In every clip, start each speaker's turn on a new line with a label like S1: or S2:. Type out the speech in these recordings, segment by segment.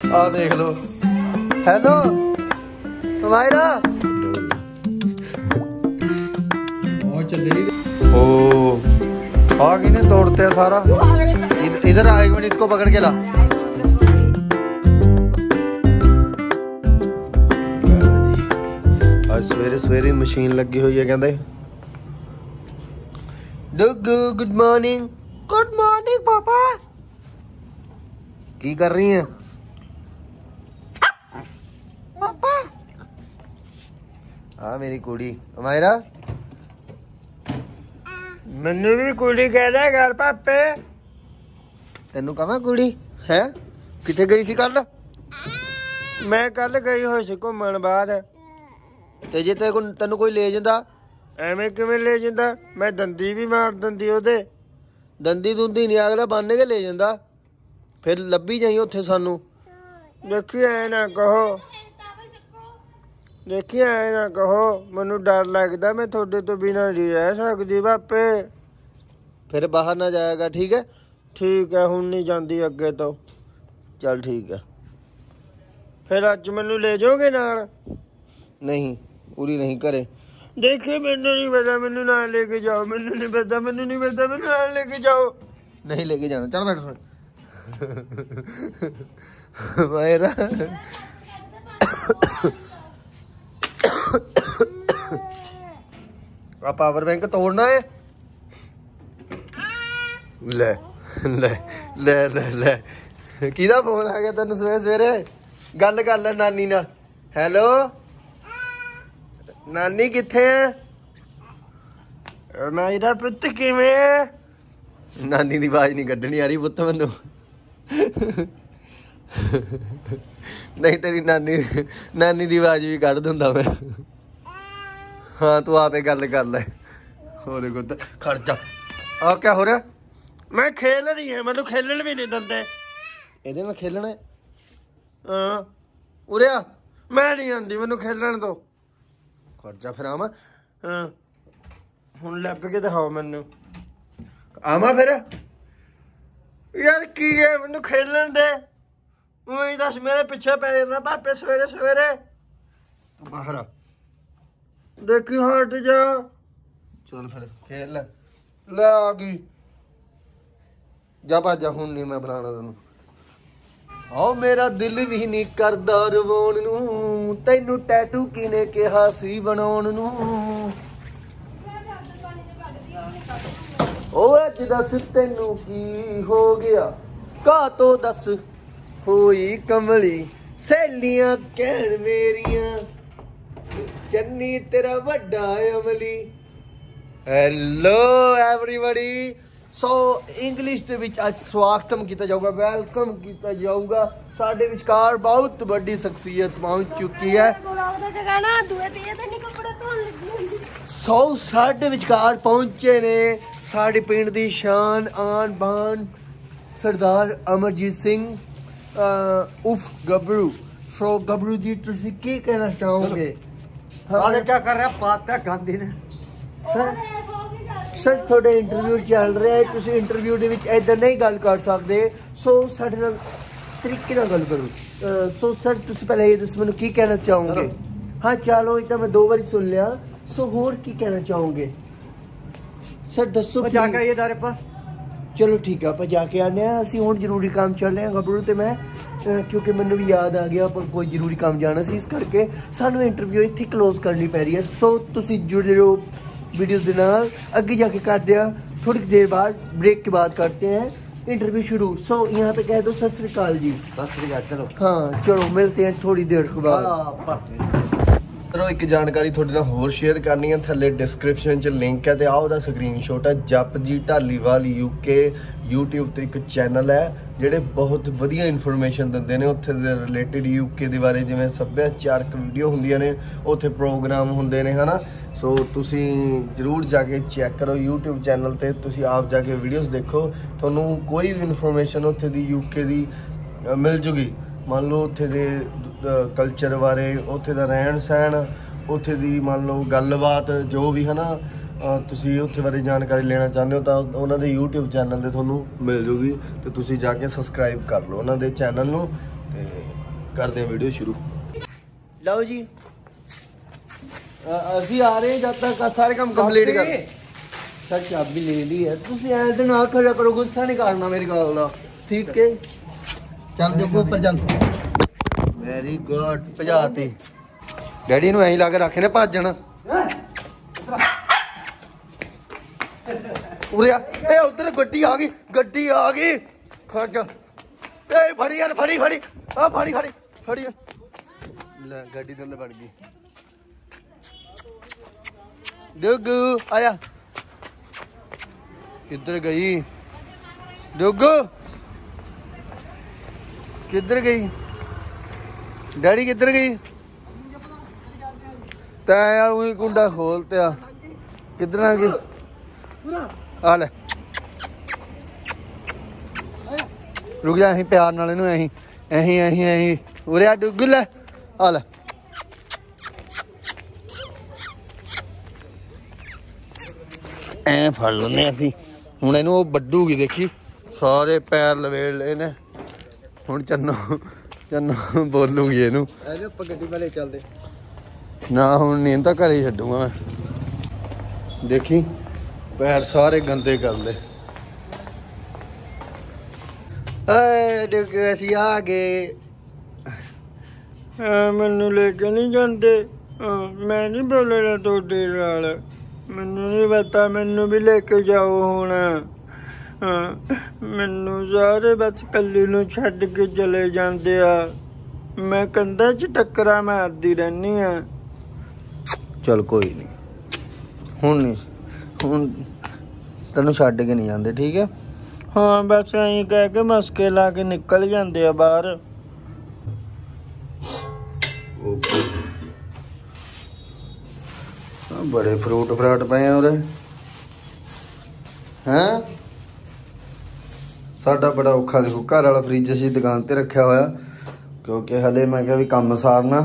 S1: ਆ ਦੇਖ ਲਓ ਹੈਲੋ ਮਾਇਰਾ
S2: ਉਹ ਚੱਲੇ
S1: ओ आ किने तोड़ते हैं सारा इध- इधर आ एक मिनट इसको पकड़ के ला ਅੱਜ ਸਵੇਰੇ ਸਵੇਰੇ ਮਸ਼ੀਨ ਲੱਗੀ ਹੋਈ ਹੈ ਕਹਿੰਦੇ ਡੁੱਗੂ ਗੁੱਡ ਮਾਰਨਿੰਗ ਗੁੱਡ ਮਾਰਨਿੰਗ ਪਾਪਾ ਕੀ ਕਰ ਰਹੀ ਹੈ ਆ ਮੇਰੀ ਕੁੜੀ। ਅਮਾਇਰਾ?
S2: ਮੈਨੂੰ ਵੀ ਕੁੜੀ ਕਹਿੰਦਾ ਘਰ ਪਾਪੇ।
S1: ਤੈਨੂੰ ਕਹਾਂ ਕੁੜੀ? ਹੈ? ਕਿੱਥੇ ਗਈ ਸੀ ਕੱਲ
S2: ਮੈਂ ਕੱਲ ਗਈ ਹੋਈ ਸੀ ਘੁੰਮਣ ਬਾਹਰ।
S1: ਤੇ ਜੇ ਤੇ ਤੈਨੂੰ ਕੋਈ ਲੈ ਜਾਂਦਾ?
S2: ਐਵੇਂ ਕਿਵੇਂ ਲੈ ਜਾਂਦਾ? ਮੈਂ ਦੰਦੀ ਵੀ ਮਾਰ ਦਿੰਦੀ ਉਹਦੇ।
S1: ਦੰਦੀ ਦੁੰਦੀ ਨਹੀਂ ਅਗਲਾ ਬੰਨ ਕੇ ਲੈ ਜਾਂਦਾ। ਫਿਰ ਲੱਭੀ ਜਾਈ ਉੱਥੇ ਸਾਨੂੰ।
S2: ਦੇਖੀ ਐ ਨਾ ਕਹੋ। ਦੇਖੀ ਐ ਨਾ ਕਹੋ ਮੈਨੂੰ ਡਰ ਲੱਗਦਾ ਮੈਂ ਤੁਹਾਡੇ ਤੋਂ ਬਿਨਾਂ ਨਹੀਂ ਰਹਿ ਸਕਦੀ ਬਾਪੇ।
S1: ਫਿਰ ਬਾਹਰ ਨਾ ਜਾਏਗਾ ਠੀਕ ਹੈ
S2: ਠੀਕ ਹੈ ਹੁਣ ਨਹੀਂ ਜਾਂਦੀ ਅੱਗੇ ਤੋਂ।
S1: ਚੱਲ ਠੀਕ ਹੈ
S2: ਫਿਰ ਅੱਜ ਮੈਨੂੰ ਲੈ ਜਾਓਗੇ ਨਾਲ?
S1: ਨਹੀਂ ਪੂਰੀ ਨਹੀਂ ਕਰੇ
S2: ਦੇਖੀ ਮੈਨੂੰ ਨਹੀਂ ਪਤਾ ਮੈਨੂੰ ਨਾਲ ਲੈ ਕੇ ਜਾਓ ਮੈਨੂੰ ਨਹੀਂ ਪਤਾ ਮੈਨੂੰ ਨਹੀਂ ਪਤਾ ਮੈਨੂੰ ਨਾਲ ਲੈ ਕੇ ਜਾਓ।
S1: ਨਹੀਂ ਲੈ ਕੇ ਜਾਣਾ। ਚੱਲ ਬੈਠ ਫਿਰ। ਮੇਰਾ ਆ ਪਾਵਰ ਬੈਂਕ ਤੋੜਨਾ ਹੈ ਲੈ ਲੈ ਲੈ ਲੈ ਲੈ। ਕਿਹਦਾ ਫੋਨ ਆ ਗਿਆ ਤੈਨੂੰ ਸਵੇਰੇ ਸਵੇਰੇ? ਗੱਲ ਕਰ ਲੈ ਨਾਨੀ ਨਾਲ। ਹੈਲੋ? ਨਾਨੀ ਕਿੱਥੇ ਹੈ
S2: ਮੈਂ ਇਹਦਾ ਪੁੱਤ ਕਿਵੇਂ?
S1: ਨਾਨੀ ਦੀ ਆਵਾਜ਼ ਨਹੀਂ ਕੱਢਣੀ ਆ ਰਹੀ ਪੁੱਤ ਮੈਨੂੰ। ਨਹੀਂ ਤੇਰੀ ਨਾਨੀ ਨਾਨੀ ਦੀ ਆਵਾਜ਼ ਵੀ ਕੱਢ ਦਿੰਦਾ ਮੈਂ। ਹਾਂ ਤੂੰ ਆਪੇ ਗੱਲ ਕਰ ਲੈ। ਉਹਦੇ ਕੋਲ ਖਰਚਾ ਆ ਕੀ ਹੋ ਰਿਹਾ?
S2: ਮੈਂ ਖੇਲ ਰਹੀ ਹਾਂ ਮੈਨੂੰ ਖੇਲਣ ਵੀ ਨਹੀਂ ਦਿੰਦੇ।
S1: ਇਹਦੇ ਨਾਲ ਖੇਲਣਾ? ਹੈ?
S2: ਹਾਂ
S1: ਉਰੇ ਆ।
S2: ਮੈਂ ਨਹੀਂ ਆਂਦੀ ਮੈਨੂੰ ਖੇਲਣ ਦੋ।
S1: ਖਰਚਾ ਫਿਰ ਆਵਾਂ।
S2: ਹਾਂ। ਹੁਣ ਲੱਭ ਕੇ ਦਿਖਾਓ ਮੈਨੂੰ।
S1: ਆਵਾਂ ਫਿਰ।
S2: ਯਾਰ ਕੀ ਹੈ ਮੈਨੂੰ ਖੇਲਣ ਦੇ? ਉਹੀ ਦੱਸ ਮੇਰੇ ਪਿੱਛੇ ਪੈ ਜਾਣਾ ਪਾਪੇ ਸਵੇਰੇ ਸਵੇਰੇ।
S1: ਬਾਹਰ ਆ
S2: ਦੇਖੀ ਹਟ ਜਾ
S1: ਚੱਲ ਫਿਰ, ਖੇਲ। ਲੈ ਲੈ ਆ ਗਈ। ਜਾ ਭੱਜ ਜਾ, ਹੁਣ ਨਹੀਂ ਮੈਂ ਬੁਲਾਣਾ ਤੈਨੂੰ। ਓ ਮੇਰਾ ਦਿਲ ਵੀ ਨਹੀਂ ਕਰਦਾ ਰਵਾਉਣ ਨੂੰ। ਤੈਨੂੰ ਟੈਟੂ ਕਿਨੇ ਕਿਹਾ ਸੀ ਬਣਾਉਣ ਨੂੰ? ਓ ਅੱਜ ਦੱਸ ਤੈਨੂੰ ਕੀ ਹੋ ਗਿਆ? ਕਾ ਤੋਂ ਦੱਸ? ਹੋਈ ਕਮਲੀ, ਸਹੇਲੀਆਂ ਕਹਿਣ ਮੇਰੀਆਂ, ਚੰਨੀ ਤੇਰਾ ਵੱਡਾ ਅਮਲੀ। ਹੈਲੋ ਐਵਰੀਬਾਡੀ ਸੋ ਇੰਗਲਿਸ਼ ਦੇ ਵਿੱਚ ਅੱਜ ਸਵਾਗਤਮ ਕੀਤਾ ਜਾਊਗਾ ਵੈਲਕਮ ਕੀਤਾ ਜਾਊਗਾ। ਸਾਡੇ ਵਿਚਕਾਰ ਬਹੁਤ ਵੱਡੀ ਸ਼ਖਸੀਅਤ ਪਹੁੰਚ ਚੁੱਕੀ ਹੈ। ਸੋ ਸਾਡੇ ਵਿਚਕਾਰ ਪਹੁੰਚੇ ਨੇ ਸਾਡੇ ਪਿੰਡ ਦੀ ਸ਼ਾਨ ਆਨ ਬਾਨ ਸਰਦਾਰ ਅਮਰਜੀਤ ਸਿੰਘ। ਉਫ ਗੱਭਰੂ। ਸੋ ਗੱਭਰੂ ਜੀ ਤੁਸੀਂ ਕੀ ਕਹਿਣਾ ਚਾਹੋਗੇ?
S2: ਆਗੇ ਕੀ ਕਰ ਰਿਹਾ? ਪਾਤਾ ਗਾਂਧੀ ਨੇ।
S1: ਸਰ ਸਰ ਤੁਹਾਡਾ ਇੰਟਰਵਿਊ ਚੱਲ ਰਿਹਾ ਹੈ। ਤੁਸੀਂ ਇੰਟਰਵਿਊ ਦੇ ਵਿੱਚ ਐਦਾਂ ਨਹੀਂ ਗੱਲ ਕਰ ਸਕਦੇ। ਸੋ ਸਾਡੇ ਨਾਲ ਤਰੀਕੇ ਨਾਲ ਗੱਲ ਕਰੋ। ਸੋ ਸਰ ਤੁਸੀਂ ਪਹਿਲੇ ਇਹ ਦੱਸੋ ਮੈਨੂੰ ਕੀ ਕਹਿਣਾ ਚਾਹੋਗੇ? ਹਾਂ ਚਲੋ ਇਹ ਤਾਂ ਮੈਂ ਦੋ ਵਾਰੀ ਸੁਣ ਲਿਆ। ਸੋ ਹੋਰ ਕੀ ਕਹਿਣਾ ਚਾਹੋਗੇ? ਸਰ ਦੱਸੋ
S2: ਜਾ। ਕੇ ਇਹ ਦਾਰੇ ਪਾਸ।
S1: ਚਲੋ ਠੀਕ ਆ ਆਪਾਂ ਜਾ ਕੇ ਆਨੇ ਆ ਅਸੀਂ ਹੁਣ ਜ਼ਰੂਰੀ ਕੰਮ ਚੱਲ ਰਹੇ ਆ ਗੱਭਰੂ ਤੇ ਮੈਂ ਅਹ ਕਿਉਂਕਿ ਮੈਨੂੰ ਵੀ ਯਾਦ ਆ ਗਿਆ ਪਰ ਕੋਈ ਜ਼ਰੂਰੀ ਕੰਮ ਜਾਣਾ ਸੀ ਇਸ ਕਰਕੇ ਸਾਨੂੰ ਇੰਟਰਵਿਊ ਇੱਥੇ ਕਲੋਜ਼ ਕਰਨੀ ਪੈ ਰਹੀ ਹੈ ਸੋ ਤੁਸੀਂ ਜੁੜੇ ਰਹੋ वीडियोस ਦੇ ਨਾਲ ਅੱਗੇ ਜਾ ਕੇ ਕਰਦੇ ਆ थोड़ी देर बाद ब्रेक के बाद करते हैं इंटरव्यू शुरू सो यहाँ पे कह दो सत श्रीकाल जी
S2: ਬਸ ਠੀਕ ਆ ਚਲੋ
S1: हाँ चलो मिलते हैं थोड़ी देर के बाद
S2: ਆ ਪਾਪੇ
S1: ਤਰੋ ਇੱਕ ਜਾਣਕਾਰੀ ਤੁਹਾਡੇ ਨਾਲ ਹੋਰ ਸ਼ੇਅਰ ਕਰਨੀ ਹੈ। ਥੱਲੇ ਡਿਸਕ੍ਰਿਪਸ਼ਨ 'ਚ ਲਿੰਕ ਹੈ ਤੇ ਆਹ ਉਹਦਾ ਸਕਰੀਨਸ਼ਾਟ ਹੈ। ਜਪਜੀ ਢਾਲੀਵਾਲ ਯੂਕੇ YouTube ਤੇ ਇੱਕ ਚੈਨਲ ਹੈ, ਜਿਹੜੇ ਬਹੁਤ ਵਧੀਆ ਇਨਫੋਰਮੇਸ਼ਨ ਦਿੰਦੇ ਨੇ। ਉੱਥੇ ਦੇ ਰਿਲੇਟਡ ਯੂਕੇ ਦੇ ਬਾਰੇ ਜਿਵੇਂ ਸੱਭਿਆਚਾਰਕ ਵੀਡੀਓ ਹੁੰਦੀਆਂ ਨੇ, ਉੱਥੇ ਪ੍ਰੋਗਰਾਮ ਹੁੰਦੇ ਨੇ, ਹਨਾ? ਸੋ ਤੁਸੀਂ ਜਰੂਰ ਜਾ ਕੇ ਚੈੱਕ ਕਰੋ YouTube ਚੈਨਲ ਤੇ। ਤੁਸੀਂ ਆਪ ਜਾ ਕੇ ਵੀਡੀਓਜ਼ ਦੇਖੋ। ਤੁਹਾਨੂੰ ਕੋਈ ਵੀ ਇਨਫੋਰਮੇਸ਼ਨ ਉੱਥੇ ਦੀ ਯੂਕੇ ਦੀ ਮਿਲ ਜੂਗੀ। ਮੰਨ ਲਓ ਉੱਥੇ ਦੇ ਕਲਚਰ ਬਾਰੇ ਉੱਥੇ ਦਾ ਰਹਿਣ ਸਹਿਣ ਉੱਥੇ ਦੀ ਮੰਨ ਲਓ ਗੱਲਬਾਤ ਜੋ ਵੀ ਹਨਾ ਤੁਸੀਂ ਉੱਥੇ ਬਾਰੇ ਜਾਣਕਾਰੀ ਲੈਣਾ ਚਾਹੁੰਦੇ ਹੋ ਤਾਂ ਉਹਨਾਂ ਦੇ YouTube ਚੈਨਲ ਤੇ ਤੁਹਾਨੂੰ ਮਿਲ ਜੂਗੀ ਤੇ ਤੁਸੀਂ ਜਾ ਕੇ ਸਬਸਕ੍ਰਾਈਬ ਕਰ ਲਓ ਉਹਨਾਂ ਦੇ ਚੈਨਲ ਨੂੰ ਤੇ
S3: ਕਰਦੇ ਆ ਵੀਡੀਓ ਸ਼ੁਰੂ। ਲਓ ਜੀ। ਅਸੀਂ ਆ ਰਹੇ ਹਾਂ ਜਦ ਤੱਕ ਸਾਰੇ ਕੰਮ ਕੰਪਲੀਟ ਕਰ। ਸਰ ਚਾਬੀ ਲੈ ਲਈ ਹੈ। ਤੁਸੀਂ ਐਂ ਤੇ ਨਾ ਕਰਿਆ ਕਰੋ ਗੁੱਸਾ ਨਹੀਂ ਕਰਨਾ ਮੇਰੀ ਗੱਲ ਦਾ। ਠੀਕ ਹੈ। ਚੱਲ ਦੇਖੋ ਉੱਪਰ ਚੱਲ। ਵੈਰੀ ਗੁੱਡ ਭਜਾਤੀ ਡੈਡੀ ਨੂੰ ਐਂ ਲਾ ਕੇ ਰੱਖੇ ਨੇ ਭੱਜਣ। ਉਰੇ ਆ। ਇਹ ਉਧਰ ਗੱਡੀ ਆ ਗਈ, ਗੱਡੀ ਆ ਗਈ। ਖੜ ਏ ਫੜੀ ਯਾਰ ਫੜੀ ਫੜੀ। ਆ ਫੜੀ ਫੜੀ ਫੜੀ। ਲੈ, ਗੱਡੀ ਥੱਲੇ ਵੜ ਗਈ। ਡੁੱਗੂ ਆਇਆ। ਕਿੱਧਰ ਗਈ? ਡੁੱਗੂ ਕਿੱਧਰ ਗਈ? ਡੈਡੀ ਕਿੱਧਰ ਗਈ? ਤੈ ਯਾਰ ਉਹੀ ਕੁੰਡਾ ਖੋਲਤਿਆ। ਕਿੱਧਰ ਆ ਗਈ? ਆ ਲੈ। ਰੁਕ ਜਾ, ਅਸੀਂ ਪਿਆਰ ਨਾਲ ਇਹਨੂੰ ਅਸੀਂ ਅਸੀਂ ਅਸੀਂ ਅਸੀਂ ਉਰੇ ਆ, ਡੁੱਗ ਲੈ। ਆ ਲੈ। ਐ ਫੜ ਲੈਨੇ ਅਸੀਂ। ਹੁਣ ਇਹਨੂੰ ਉਹ ਵੱਡੂਗੀ ਦੇਖੀ। ਸਾਰੇ ਪੈਰ ਲਵੇੜ ਲਏ ਨੇ। ਹੁਣ ਚੰਨੋ ਚੰਨੋ ਬੋਲੂਗੀ ਇਹਨੂੰ।
S2: ਇਹਦੇ ਉੱਪਰ ਗੱਡੀ ਵਾਲੇ ਚੱਲਦੇ।
S3: ਨਾ ਹੁਣ ਨੀਂਦ ਤਾਂ ਘਰੇ ਹੀ ਛੱਡੂਗਾ ਮੈਂ। ਦੇਖੀ ਪੈਰ ਸਾਰੇ ਗੰਦੇ ਕਰ ਲੈ ਏ ਦੇਖ ਅਸੀਂ ਆ ਗਏ।
S2: ਮੈਨੂੰ ਲੈ ਕੇ ਨਹੀਂ ਜਾਂਦੇ। ਮੈਂ ਨਹੀਂ ਬੋਲਣਾ ਤੁਹਾਡੇ ਨਾਲ। ਮੈਨੂੰ ਨਹੀਂ ਪਤਾ ਮੈਨੂੰ ਵੀ ਲੈ ਕੇ ਜਾਓ ਹੁਣ। ਮੈਨੂੰ ਸਾਰੇ ਬਸ ਕੱਲੀ ਨੂੰ ਛੱਡ ਕੇ ਚਲੇ ਜਾਂਦੇ ਆ। ਮੈਂ ਕੰਧਾਂ 'ਚ ਟੱਕਰਾਂ ਮਾਰਦੀ ਰਹਿਨੀ ਆ।
S3: ਚਲ ਕੋਈ ਨਹੀਂ ਹੁਣ ਨਹੀਂ ਹੁਣ ਤੈਨੂੰ ਛੱਡ ਕੇ ਨਹੀਂ ਜਾਂਦੇ ਠੀਕ ਹੈ
S2: ਹਾਂ ਬਸ ਐਂ ਕਹਿ ਕੇ ਮਸਕੇ ਲਾ ਕੇ ਨਿਕਲ ਜਾਂਦੇ ਆ ਬਾਹਰ।
S3: ਓਕੇ। ਬੜੇ ਫਰੂਟ ਫਰਾਟ ਪਏ ਆ ਹੈਂ? ਸਾਡਾ ਬੜਾ ਔਖਾ ਦੇਖੋ ਘਰ ਵਾਲਾ ਫ੍ਰਿਜ ਅਸੀਂ ਦੁਕਾਨ ਤੇ ਰੱਖਿਆ ਹੋਇਆ ਕਿਉਂਕਿ ਹਲੇ ਮੈਂ ਕਿਹਾ ਵੀ ਕੰਮ ਸਾਰਨਾ।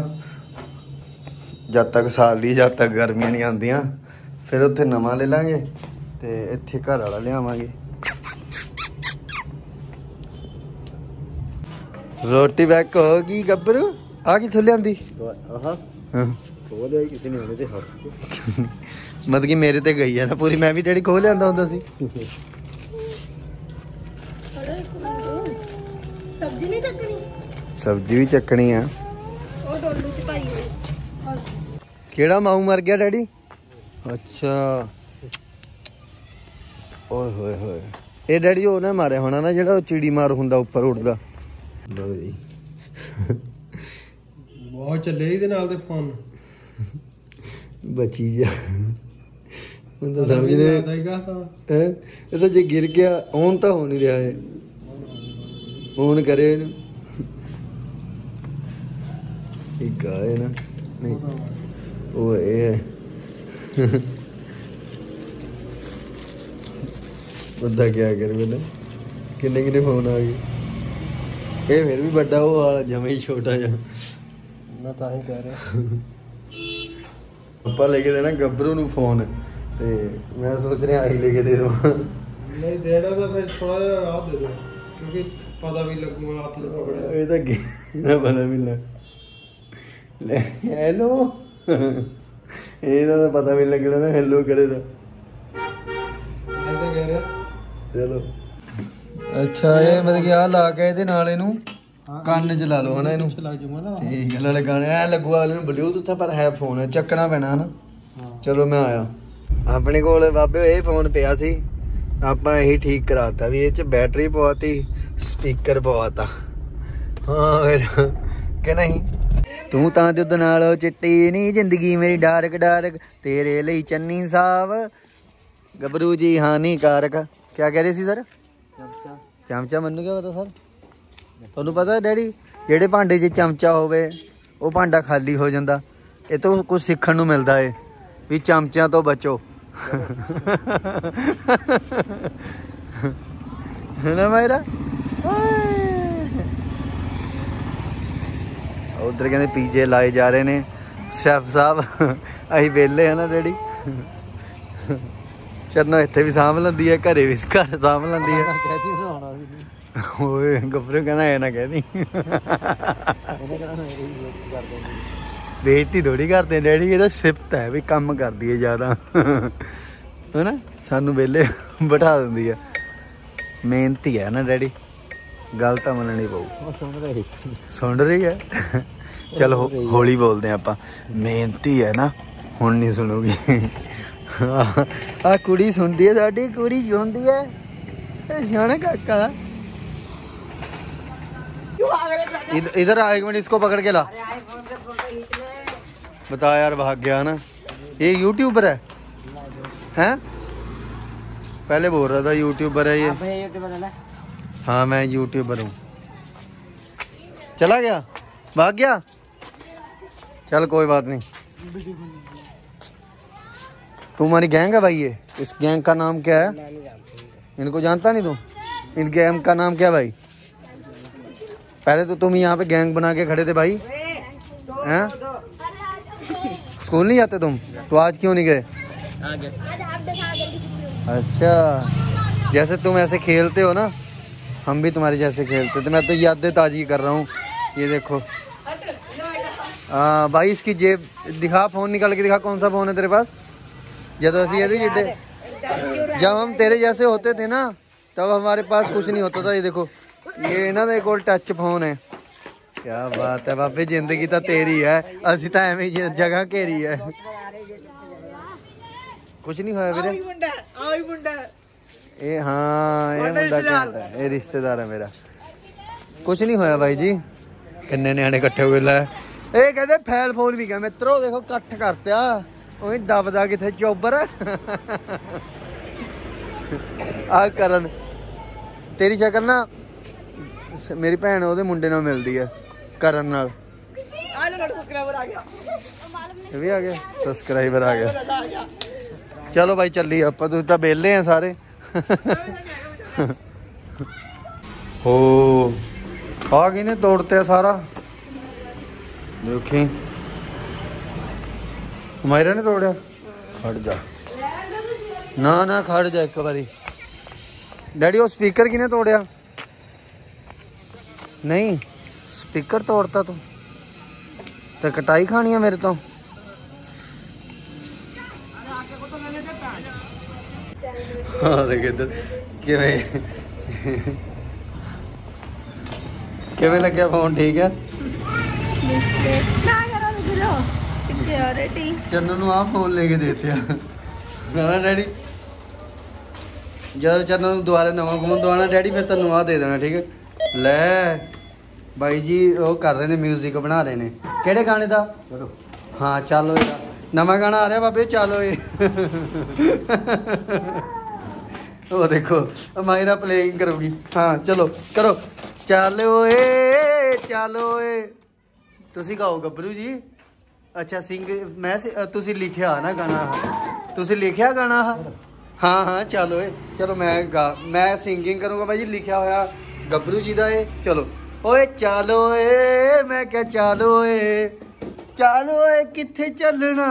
S3: ਜਦ ਤੱਕ ਸਾਲ ਦੀ ਜਦ ਤੱਕ ਗਰਮੀਆਂ ਨਹੀਂ ਆਉਂਦੀਆਂ ਫਿਰ ਉੱਥੇ ਨਵਾਂ ਲੈ ਲਾਂਗੇ ਤੇ ਇੱਥੇ ਘਰ ਵਾਲਾ ਲਿਆਵਾਂਗੇ। ਰੋਟੀ ਬੈਕ ਹੋ ਗਈ ਗੱਭਰੂ? ਆ ਕਿੱਥੋਂ ਲਿਆਂਦੀ?
S2: ਆਹਾਂ।
S3: ਹਾਂ।
S2: ਬੋਲਿਆ ਕਿਸੇ ਨੇ ਉਹਦੇ ਤੇ ਹੱਥ।
S3: ਮਤਲਬ ਕਿ ਮੇਰੇ ਤੇ ਗਈ ਆ ਨਾ ਪੂਰੀ ਮੈਂ ਵੀ ਡੈਡੀ ਖੋਹ ਲਿਆਂਦਾ ਹੁੰਦਾ ਸੀ
S4: ਸਬਜ਼ੀ ਨਹੀਂ ਚੱਕਣੀ
S3: ਸਬਜ਼ੀ ਵੀ ਚੱਕਣੀ ਆ।
S4: ਉਹ ਡੋਲੂ ਚ ਪਾਈ ਹੋਈ।
S3: ਕਿਹੜਾ ਮਾਊ ਮਰ ਗਿਆ ਡੈਡੀ? ਅੱਛਾ। ਓਏ ਹੋਏ ਹੋਏ। ਇਹ ਡੈਡੀ ਉਹ ਨਾ ਮਾਰਿਆ ਹੋਣਾ ਨਾ ਜਿਹੜਾ ਉਹ ਚਿੜੀ ਮਾਰ ਹੁੰਦਾ ਉੱਪਰ ਉੱਡਦਾ। ਲਓ ਜੀ।
S2: ਬਹੁਤ ਚੱਲੇ ਇਹਦੇ ਨਾਲ ਦੇ ਫੋਨ।
S3: ਬਚੀ ਜਾ ਹੁਣ ਤਾਂ ਸਮਝ ਨਹੀਂ
S2: ਦਾਈਗਾ ਤਾਂ।
S3: ਹੈ? ਇਹ ਤਾਂ ਜੇ ਗਿਰ ਗਿਆ ਔਨ ਤਾਂ ਹੋ ਨਹੀਂ ਰਿਹਾ ਹੈ ਔਨ ਕਰੇ ਇਹਨੂੰ। ਇੱਕ ਆਏ ਨਾ? ਨਹੀਂ। ਉਹ ਇਹ ਹੈ। ਬੰਦਾ ਕੀ ਕਰੇ ਬੇਟਾ? ਕਿੰਨੇ ਕਿੰਨੇ ਫੋਨ ਆ ਗਏ? ਇਹ ਫਿਰ ਵੀ ਵੱਡਾ ਉਹ ਵਾਲਾ ਜਮੇ ਹੀ ਛੋਟਾ ਜਿਹਾ।
S2: ਮੈਂ ਤਾਂ ਹੀ ਕਹਿ ਰਿਹਾ।
S3: ਆਪਾਂ ਲੈ ਕੇ ਦੇਣਾ ਗੱਭਰੂ ਨੂੰ ਫੋਨ ਤੇ ਮੈਂ ਸੋਚ ਰਿਹਾ ਆਹੀ ਲੈ ਕੇ ਦੇ ਦਵਾਂ।
S2: ਨਹੀਂ ਦੇਣਾ ਤਾਂ ਫਿਰ ਥੋੜਾ ਜਿਹਾ ਰਾਹ ਦੇ ਦੇ ਕਿਉਂਕਿ ਪਤਾ ਵੀ ਲੱਗੂਗਾ ਹੱਥ ਪਕੜਿਆ।
S3: ਇਹ ਤਾਂ ਨਾ ਪਤਾ ਵੀ ਲੱਗ ਹੈਲੋ ਇਹਦਾ ਤਾਂ ਪਤਾ ਵੀ ਲੱਗਣਾ ਨਾ ਹੈਲੋ ਕਰੇ ਦਾ।
S2: ਮੈਂ ਤਾਂ ਕਹਿ ਰਿਹਾ।
S3: ਚਲੋ। ਅੱਛਾ ਇਹ ਮਤਲਬ ਕਿ ਆ ਲਾ ਕੇ ਇਹਦੇ ਨਾਲ ਇਹਨੂੰ ਕੰਨ ਚ ਲਾ ਲਓ ਹਨਾ ਇਹਨੂੰ।
S2: ਨਾ।
S3: ਠੀਕ ਹੈ ਨਾਲੇ ਗਾਣੇ ਐ ਲੱਗੂਗਾ ਇਹਨੂੰ ਬਲੂਟੁੱਥ ਪਰ ਹੈ ਫੋਨ ਹੈ ਚੱਕਣਾ ਪੈਣਾ ਹਨਾ। ਚਲੋ ਮੈਂ ਆਇਆ। ਆਪਣੇ ਕੋਲ ਬਾਬੇ ਇਹ ਫੋਨ ਪਿਆ ਸੀ। ਆਪਾਂ ਇਹੀ ਠੀਕ ਕਰਾਤਾ ਵੀ ਇਹ ਚ ਬੈਟਰੀ ਪਵਾਤੀ ਸਪੀਕਰ ਪਵਾਤਾ ਹਾਂ ਫਿਰ ਕਿ ਨਹੀਂ? ਤੂੰ ਤਾਂ ਜੁੱਦ ਨਾਲ ਚਿੱਟੀ ਨਹੀਂ ਜ਼ਿੰਦਗੀ ਮੇਰੀ ਡਾਰਕ ਡਾਰਕ ਤੇਰੇ ਲਈ ਚੰਨੀ ਸਾਹਿਬ ਗੱਭਰੂ ਜੀ ਹਾਨੀਕਾਰਕ ਕੀ ਕਹਿ ਰਹੇ ਸੀ ਸਰ ਚਮਚਾ। ਮੈਨੂੰ ਕੀ ਪਤਾ ਸਰ ਤੁਹਾਨੂੰ ਪਤਾ ਡੈਡੀ ਜਿਹੜੇ ਭਾਂਡੇ 'ਚ ਚਮਚਾ ਹੋਵੇ ਉਹ ਭਾਂਡਾ ਖਾਲੀ ਹੋ ਜਾਂਦਾ। ਇਹ ਤੋਂ ਕੁਝ ਸਿੱਖਣ ਨੂੰ ਮਿਲਦਾ ਏ ਵੀ ਚਮਚਿਆਂ ਤੋਂ ਬਚੋ। ਨਾ ਮਾਇਰਾ? ਉਧਰ ਕਹਿੰਦੇ ਪੀਜੇ ਲਾਏ ਜਾ ਰਹੇ ਨੇ। ਸ਼ੈਫ ਸਾਹਿਬ ਅਸੀਂ ਵਿਹਲੇ ਆ ਨਾ ਡੈਡੀ। ਚਰਨੋ ਇੱਥੇ ਵੀ ਸਾਂਭ ਲੈਂਦੀ ਹੈ ਘਰੇ ਵੀ ਘਰ ਸਾਂਭ ਲੈਂਦੀ ਹੈ।
S2: ਕਹਤੀ ਸੁਣਾਉਣਾ ਵੀ
S3: ਓਏ ਗੱਭਰੂ ਕਹਿੰਦਾ ਐ ਨਾ ਕਹਿਦੀ ਬੇਟੀ ਥੋੜੀ ਕਰਦੇ ਡੈਡੀ ਇਹਦਾ ਸਿਫਤ ਹੈ ਵੀ ਕੰਮ ਕਰਦੀ ਹੈ ਜ਼ਿਆਦਾ। ਹੈਨਾ? ਸਾਨੂੰ ਵੇਲੇ ਬਿਠਾ ਦਿੰਦੀ ਆ ਮਿਹਨਤੀ ਹੈ ਨਾ ਡੈਡੀ। ਗੱਲ ਤਾਂ ਮੰਨਣੀ ਪਊ। ਸੁਣ ਰਹੀ ਹੈ? ਚਲ ਹੌਲੀ ਬੋਲਦੇ ਹਾਂ ਆਪਾਂ ਮਿਹਨਤੀ ਹੈ ਨਾ ਹੁਣ ਨਹੀਂ ਸੁਣੂਗੀ ਆ ਕੁੜੀ ਸੁਣਦੀ ਹੈ ਸਾਡੀ ਕੁੜੀ ਸੁਣਦੀ ਹੈ ਇਹ ਸਿਆਣਾ ਕਾਕਾ इध- इधर आ एक मिनट इसको पकड़ के ला बता यार भाग गया ना ये यूट्यूबर है हैं पहले बोल रहा था यूट्यूबर है ये हाँ मैं यूट्यूबर हूँ चला गया भाग गया चल, कोई बात नहीं। तुम्हारी गैंग है भाई ये। इस गैंग का नाम क्या है? इनको जानता नहीं तू? इन गैंग का नाम क्या भाई? पहले तो तुम यहाँ पे गैंग बना के खड़े थे भाई। हैं? स्कूल नहीं जाते तुम? तो आज क्यों नहीं गए? अच्छा। जैसे तुम ऐसे खेलते हो ना, हम भी तुम्हारे जैसे खेलते थे मैं तो यादें ताजी कर रहा हूँ। ये देखो। हाँ भाई इसकी जेब दिखा फ़ोन निकाल के दिखा कौन सा फ़ोन है तेरे पास। जब है जब हम तेरे जैसे होते थे ना तब हमारे पास कुछ नहीं होता था ये देखो। ये ना देखो कोल टच फ़ोन है। क्या बात है बापे ज़िंदगी तो तेरी है। असि तो एवं जगह घेरी
S2: है। कुछ नहीं
S3: खाया मेरे ये हाँ ये मुंडा। ये रिश्तेदार है मेरा। कुछ नहीं होया भाई जी। किन्ने न्याणे कट्ठे हुए लाया ਇਹ ਕਹਿੰਦੇ ਫੈਲ ਫੋਲ ਵੀ ਗਿਆ ਮਿੱਤਰੋ ਦੇਖੋ ਇਕੱਠ ਕਰਤਿਆ ਉਹੀ ਦਬਦਾ ਕਿੱਥੇ ਚੋਬਰ। ਆ ਕਰਨ। ਤੇਰੀ ਸ਼ਕਲ ਨਾ ਮੇਰੀ ਭੈਣ ਉਹਦੇ ਮੁੰਡੇ ਨਾਲ ਮਿਲਦੀ ਹੈ ਕਰਨ ਨਾਲ।
S2: ਆ ਲੜਕੋ ਕਰਾਵਰ ਆ ਗਿਆ।
S3: ਇਹ ਵੀ ਆ ਗਿਆ ਸਬਸਕ੍ਰਾਈਬਰ ਆ ਗਿਆ। ਚਲੋ ਬਾਈ ਚੱਲੀ ਆਪਾਂ ਤੁਸੀਂ ਤਾਂ ਵਿਹਲੇ ਆ ਸਾਰੇ। ਹੋ ਆ ਗਈ ਨੇ ਤੋੜਤੇ ਸਾਰਾ? ਦੇਖੀ ਮਾਇਰਾ ਨੇ ਤੋੜਿਆ ਖੜ ਜਾ ਨਾ ਨਾ ਖੜ ਜਾ ਇੱਕ ਵਾਰੀ ਡੈਡੀ ਉਹ ਸਪੀਕਰ ਕਿਨੇ ਤੋੜਿਆ ਨਹੀਂ ਸਪੀਕਰ ਤੋੜਤਾ ਤੂੰ ਤੇ ਕਟਾਈ ਖਾਣੀ ਆ ਮੇਰੇ ਤੋਂ ਹਾਂ ਦੇਖ ਇੱਧਰ ਕਿਵੇਂ ਕਿਵੇਂ ਲੱਗਿਆ ਹੈ
S4: ਨਾ
S3: ਚੰਨੂ ਆ ਫੋਨ ਲੈ ਕੇ ਦੇਤੇ ਆ। ਨਾ ਡੈਡੀ ਜਦੋਂ ਚੰਨੂ ਨੂੰ ਦੁਬਾਰਾ ਨਵਾਂ ਫੋਨ ਦਵਾਣਾ ਡੈਡੀ ਫਿਰ ਤੈਨੂੰ ਆ ਦੇ ਦੇਣਾ ਠੀਕ ਹੈ? ਲੈ ਬਾਈ ਜੀ ਉਹ ਕਰ ਰਹੇ ਨੇ 뮤직 ਬਣਾ ਰਹੇ ਨੇ। ਕਿਹੜੇ ਗਾਣੇ ਦਾ? ਹਾਂ ਚੱਲ ਓਏ। ਨਵਾਂ ਗਾਣਾ ਆ ਰਿਹਾ ਬਾਬੇ ਚੱਲ ਓਏ। ਉਹ ਦੇਖੋ ਮਾਇਰਾ ਪਲੇਇੰਗ ਕਰੂਗੀ। ਹਾਂ ਚਲੋ ਕਰੋ। ਚੱਲ ਓਏ ਚੱਲ ਓਏ। ਤੁਸੀਂ ਗਾਓ ਗੱਭਰੂ ਜੀ। ਅੱਛਾ ਸਿੰਗ ਮੈਂ ਸ- ਅ, ਤੁਸੀਂ ਲਿਖਿਆ ਨਾ ਗਾਣਾ ਆਹ? ਤੁਸੀਂ ਲਿਖਿਆ ਗਾਣਾ ਆਹ? ਹਾਂ ਹਾਂ ਚਲੋ ਏ ਚਲੋ ਮੈਂ ਗਾ ਮੈਂ ਸਿੰਗਿੰਗ ਕਰੂੰਗਾ ਭਾਈ ਜੀ ਲਿਖਿਆ ਹੋਇਆ ਗੱਭਰੂ ਜੀ ਦਾ ਏ ਚਲੋ। ਓਏ ਚਲੋ ਏ ਮੈਂ ਕਿਹਾ ਚਲੋ ਏ ਚਲੋ ਏ ਕਿੱਥੇ ਚੱਲਣਾ?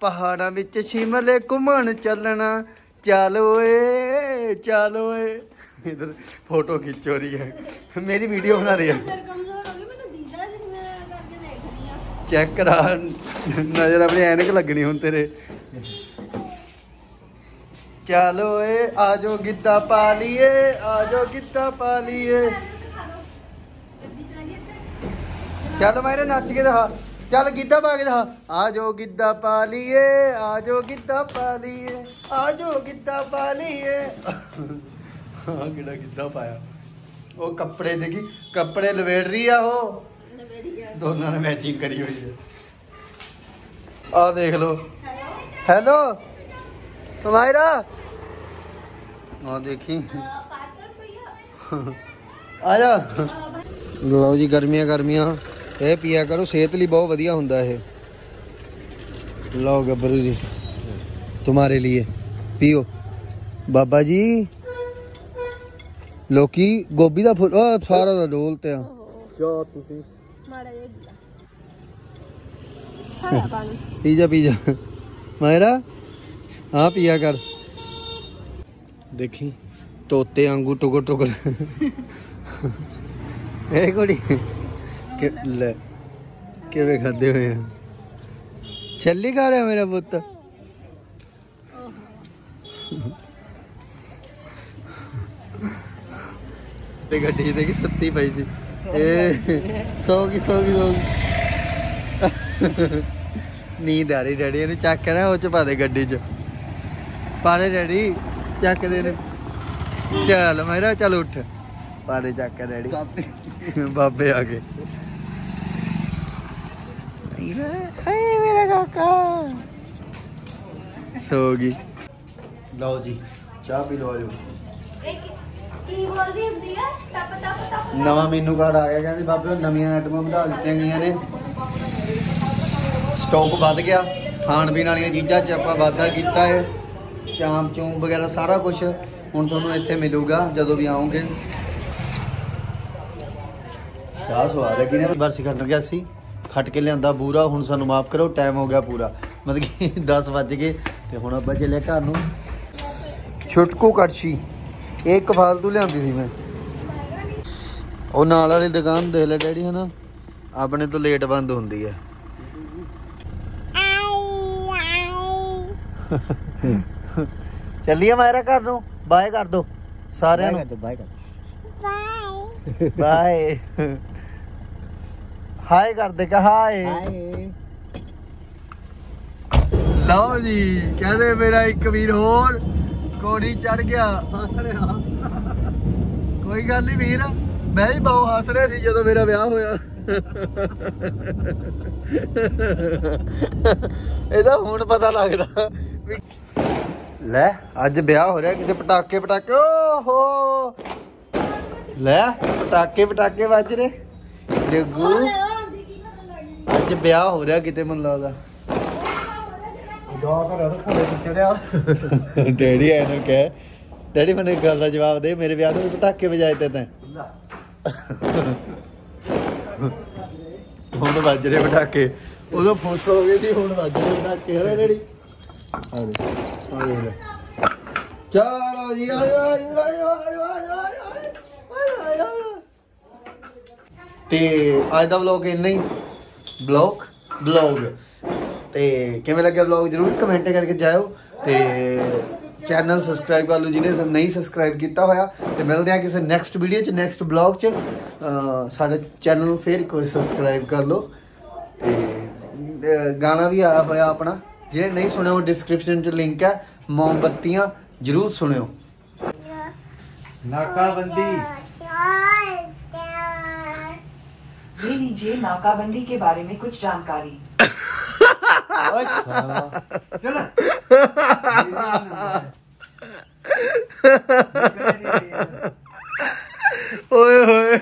S3: ਪਹਾੜਾਂ ਵਿੱਚ ਸ਼ਿਮਲੇ ਘੁੰਮਣ ਚੱਲਣਾ। ਚਲੋ ਏ ਚਲੋ ਏ ਇਧਰ ਫੋਟੋ ਖਿੱਚੋ ਰਹੀ ਹੈ। ਮੇਰੀ ਵੀਡੀਓ ਬਣਾ ਰਹੀ ਹੈ
S4: ਨਜ਼ਰ ਕਮਜ਼ੋਰ ਹੋ ਗਈ ਮੈਨੂੰ ਦੀਦਾ ਜਿੰਨਾ ਮੈਂ ਕਰਕੇ ਦੇਖਦੀ ਆ
S3: ਚੈੱਕ ਕਰਾ, ਨਜ਼ਰ ਆਪਣੀ ਐਨਕ ਲੱਗਣੀ ਹੁਣ ਤੇਰੇ। ਚਲੋ ਏ ਆਜੋ ਗਿੱਧਾ ਪਾ ਲਈਏ, ਆਜੋ ਗਿੱਧਾ ਪਾ ਲਈਏ। ਚੱਲ ਮਾਰੇ ਨੱਚ ਕੇ ਦਿਖਾ, ਚੱਲ ਗਿੱਧਾ ਪਾ ਕੇ ਦਿਖਾ। ਆਜੋ ਗਿੱਧਾ ਪਾ ਲਈਏ, ਆਜੋ ਗਿੱਧਾ ਪਾ ਲਈਏ, ਆਜੋ ਗਿੱਧਾ ਪਾ ਲਈਏ। ਹਾਂ ਕਿਹੜਾ ਗਿੱਧਾ ਪਾਇਆ। ਉਹ ਕੱਪੜੇ ਦੇਖੀ, ਕੱਪੜੇ ਲਵੇੜ ਰਹੀ ਆ ਉਹ। ਦੋਨਾਂ ਨੇ ਮੈਚਿੰਗ ਕਰੀ ਹੋਈ ਹੈ। ਆ ਦੇਖ ਲਓ। ਹੈਲੋ ਮਾਇਰਾ ਆ ਦੇਖੀ। ਆ ਜਾ ਲਓ ਜੀ, ਗਰਮੀਆਂ ਗਰਮੀਆਂ। ਇਹ ਪੀਆ ਕਰੋ, ਸਿਹਤ ਲਈ ਬਹੁਤ ਵਧੀਆ ਹੁੰਦਾ ਇਹ। ਲਓ ਗੱਭਰੂ ਜੀ ਤੁਹਾਰੇ ਲਈ ਪੀਓ। ਬਾਬਾ ਜੀ। ਲੋਕੀ ਗੋਭੀ ਦਾ ਫੁੱਲ ਸਾਰਾ ਦਾ ਡੋਲ ਤੇ ਆ। ਕਿਆ ਤੁਸੀਂ पीजा पीजा मायरा हाँ पिया कर देखी तोते आंगू टुकड़ टुकड़ ए कुड़ी ले किवे खादे हुए हैं छल्ली खा रहा मेरा पुत गड्डी सत्ती पाई सी ਪਈ ਸੀ ਗਈ। ਸੌ ਗਈ ਸੌ ਗਈ ਨੀਂਦ ਆ ਰਹੀ ਡੈਡੀ ਇਹਨੂੰ ਚੱਕ ਕੇ ਨਾ ਉਹ ਚ ਪਾ ਦੇ ਗੱਡੀ ਚ। ਪਾ ਦੇ ਡੈਡੀ ਚੱਕ ਦੇ ਨੇ ਚੱਲ ਮੇਰਾ ਚੱਲ ਉੱਠ। ਪਾ ਦੇ ਚੱਕ ਕੇ ਡੈਡੀ। ਬਾਬੇ। ਆ ਗਏ। ਹਾਏ ਮੇਰਾ ਕਾਕਾ। ਸੋ ਗਈ
S1: ਲਓ ਜੀ। ਚਾਹ ਪੀ ਲਓ ਆਜੋ।
S4: ਕੀ ਬੋਲਦੀ ਹੁੰਦੀ ਆ? ਟੱਪ ਟੱਪ ਟੱਪ
S3: ਨਵਾਂ ਮੈਨੂ ਕਾਰਡ ਆ ਗਿਆ, ਕਹਿੰਦੇ ਬਾਬੇ ਨਵੀਆਂ ਆਈਟਮਾਂ ਵਧਾ ਦਿੱਤੀਆਂ ਗਈਆਂ ਨੇ। ਸਟਾਕ ਵੱਧ ਗਿਆ, ਖਾਣ ਪੀਣ ਵਾਲੀਆਂ ਚੀਜ਼ਾਂ 'ਚ ਆਪਾਂ ਵਾਧਾ ਕੀਤਾ ਹੈ ਚਾਂਪ ਚੂਮ ਵਗੈਰਾ ਸਾਰਾ ਕੁਝ ਹੁਣ ਤੁਹਾਨੂੰ ਇੱਥੇ ਮਿਲੂਗਾ, ਜਦੋਂ ਵੀ ਆਓਗੇ। ਚਾਹ ਸਵਾਦ ਹੈ ਕਿਨੇ ਬਰਸੀ ਖੱਟ ਗਿਆ ਸੀ, ਖੱਟ ਕੇ ਲਿਆਂਦਾ ਬੂਰਾ, ਹੁਣ ਸਾਨੂੰ ਮਾਫ ਕਰੋ ਟਾਈਮ ਹੋ ਗਿਆ ਪੂਰਾ। ਮਤਲਬ ਕਿ 10 ਵੱਜ ਗਏ, ਤੇ ਹੁਣ ਆਪਾਂ ਚੱਲੇ ਘਰ ਨੂੰ। ਛੁਟਕੂ ਕੜਛੀ। ਇਹ ਇੱਕ ਫਾਲਤੂ ਲਿਆਂਦੀ ਸੀ ਮੈਂ। ਉਹ ਨਾਲ ਵਾਲੀ ਦੁਕਾਨ ਦੇਖ ਲੈ ਡੈਡੀ ਹਨਾ? ਆਪਣੇ ਤੋਂ ਲੇਟ ਬੰਦ ਹੁੰਦੀ ਹੈ ਚੱਲੀਏ ਮਾਇਰਾ ਘਰ ਨੂੰ? ਬਾਏ ਕਰ ਦੋ ਸਾਰਿਆਂ ਨੂੰ। ਬਾਏ ਕਰ ਬਾਏ। ਹਾਏ ਕਰ ਦੇ ਕਾ ਹਾਏ। ਲਓ ਜੀ ਕਹਿੰਦੇ ਮੇਰਾ ਇੱਕ ਵੀਰ ਹੋਰ। ਕੋੜੀ ਚੜ ਗਿਆ ਹੱਸ ਰਿਹਾ। ਕੋਈ ਗੱਲ ਨਹੀਂ ਵੀਰ ਮੈਂ ਵੀ ਬਹੁਤ ਹੱਸ ਰਿਹਾ ਸੀ ਜਦੋਂ ਮੇਰਾ ਵਿਆਹ ਹੋਇਆ। ਇਹਦਾ ਹੁਣ ਪਤਾ ਲੱਗਦਾ ਲੈ ਅੱਜ ਵਿਆਹ ਹੋ ਰਿਹਾ ਕਿਤੇ ਪਟਾਕੇ ਪਟਾਕੇ ਓਹੋ। ਲੈ ਪਟਾਕੇ ਪਟਾਕੇ ਵੱਜ ਰਹੇ। ਜੱਗੂ ਅੱਜ ਵਿਆਹ ਹੋ ਰਿਹਾ ਕਿਤੇ ਮੈਨੂੰ ਲੱਗਦਾ।
S1: ਜਾ ਤਾਂ ਰਹਿ ਘੋੜੇ
S3: ਡੈਡੀ ਮੈਨੂੰ ਇੱਕ ਗੱਲ ਦਾ ਜਵਾਬ ਦੇ ਮੇਰੇ ਵਿਆਹ ਨੂੰ ਪਟਾਕੇ ਵਜਾਏ ਤੇ ਤੈਂ? ਹੁਣ ਵੱਜ ਰਹੇ ਪਟਾਕੇ। ਉਦੋਂ ਫੁੱਸ ਹੋ ਗਏ ਸੀ ਹੁਣ ਵੱਜ ਰਹੇ ਪਟਾਕੇ। ਹਰੇ ਡੈਡੀ? ਚਲੋ ਜੀ ਆਇਓ ਆਇਓ ਆਇਓ ਆਇਓ ਤੇ ਅੱਜ ਦਾ ਵਲੌਗ ਇੰਨਾ ਹੀ। Blog blog. ਤੇ ਕਿਵੇਂ ਲੱਗਿਆ ਵਲੌਗ ਜਰੂਰ ਕਮੈਂਟ ਕਰਕੇ ਜਾਇਓ ਤੇ ਚੈਨਲ ਸਬਸਕ੍ਰਾਈਬ ਕਰ ਲਓ ਜਿਹਨੇ ਸ- ਨਹੀਂ ਸਬਸਕ੍ਰਾਈਬ ਕੀਤਾ ਹੋਇਆ ਤੇ ਮਿਲਦੇ ਆ ਕਿਸੇ ਨੈਕਸਟ ਵੀਡੀਓ 'ਚ ਨੈਕਸਟ ਬਲੌਗ 'ਚ ਅਹ ਸਾਡੇ ਚੈਨਲ ਨੂੰ ਫੇਰ ਇੱਕ ਵਾਰ ਸਬਸਕ੍ਰਾਈਬ ਕਰ ਲਓ ਤੇ ਅਹ ਗਾਣਾ ਵੀ ਆਇਆ ਹੋਇਆ ਆਪਣਾ ਜਿਹੜੇ ਨਹੀਂ ਸੁਣਿਆ ਉਹ ਡਿਸਕ੍ਰਿਪਸ਼ਨ 'ਚ ਲਿੰਕ ਹੈ ਮੋਮਬੱਤੀਆਂ ਜਰੂਰ ਸੁਣਿਓ ਨਾਕਾਬੰਦੀ
S5: ले लीजिए नाकाबंदी के बारे में कुछ जानकारी
S3: 어이 어이